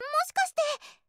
もしかして